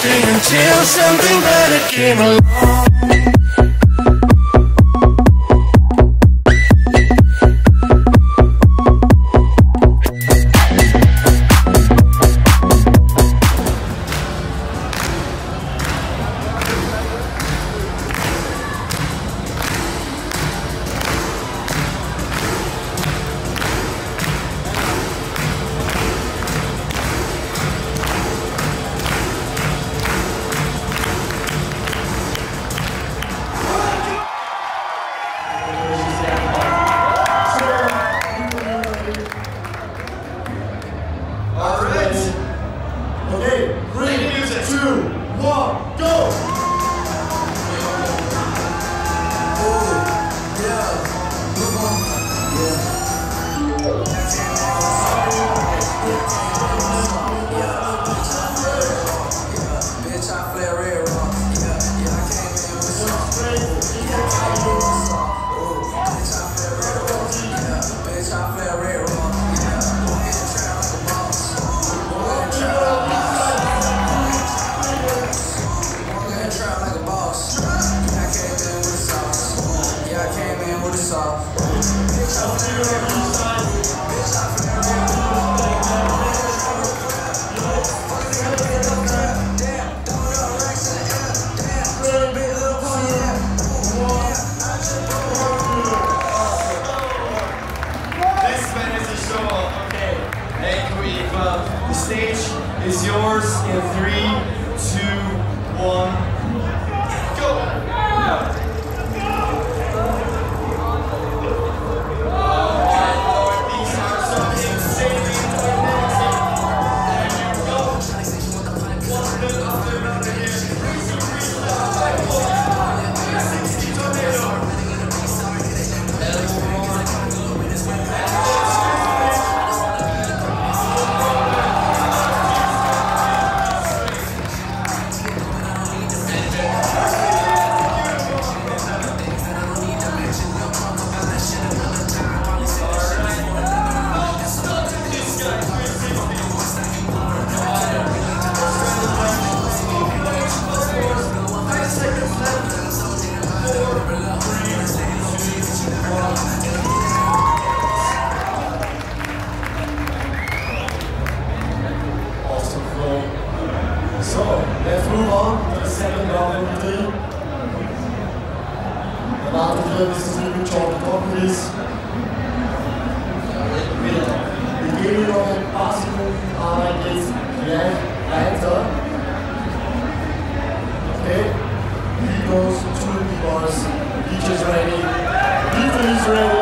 until something better came along. yours in three, two, one, go! the services in the beginning of the possible uh, answer. Okay? He goes to the bars. just ready. Teacher is ready.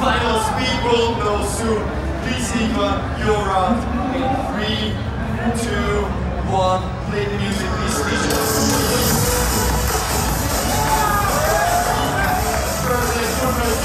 finals, we will know soon. Please, Sigma, you're up. In three, two, one, play the music, please. Perfect, perfect,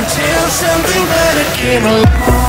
until something better came along.